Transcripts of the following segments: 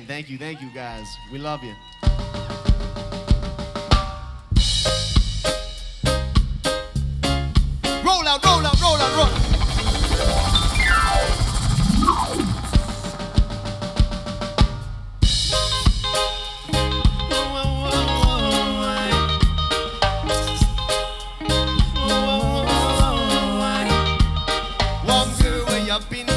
again. Thank you, thank you guys. We love you. Roll out, roll out, roll out, roll out. One girl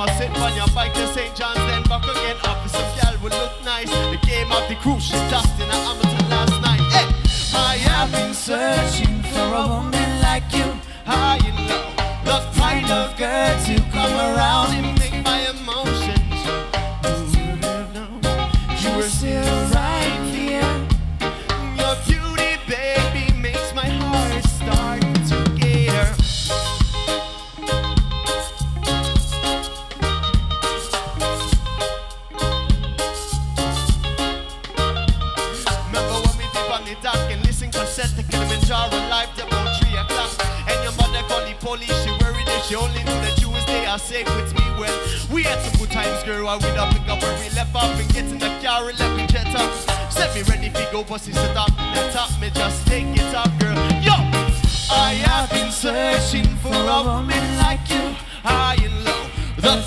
from Somerset on your bike to St. John's, then back again. Officer gal would look nice. The game of the cruise, she just in a Hamilton last night. Hey, I have been searching for a woman like you, high and low. The kind of girl to come around the dock and listen cassette to Kilimanjaro live about 3 o'clock. And your mother called the police, she worried that she only knew that was there. Safe with me Well, we had some good times, girl, while we up pick up where we left off And get in the car and let me jet up. Set me ready for go, pussy, sit up The top, me just take it up, girl. Yo! I have been searching for a woman like you High and low. The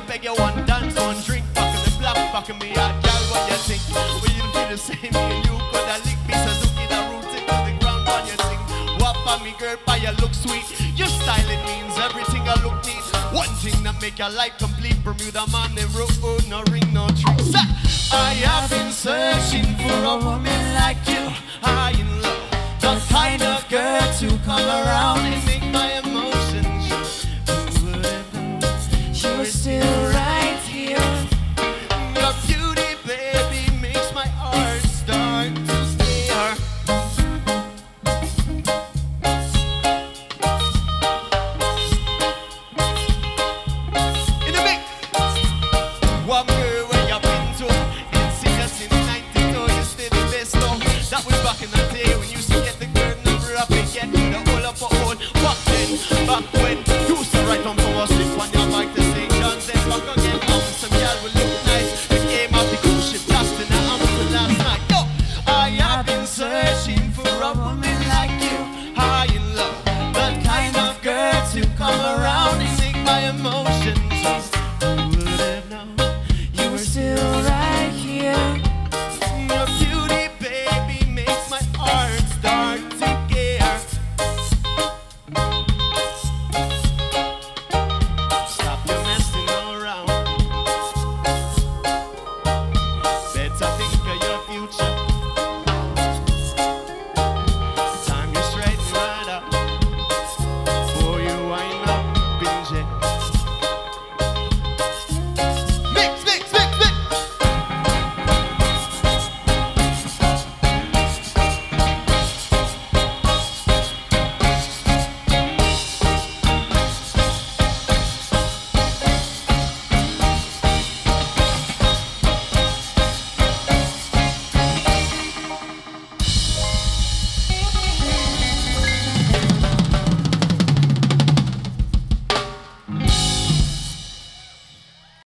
I beg you one dance, one drink, in the block, back in me hard, girl, what you think? We you feel the same, me you coulda lick me, Suzuki, the root it to the ground, what you think? What for me, girl, by you look sweet, your styling means everything I look neat. One thing that make your life complete, Bermuda man, them road, oh, no ring, no tricks. I have been searching for a woman like you, high and low, the kind of girl to come around fuck with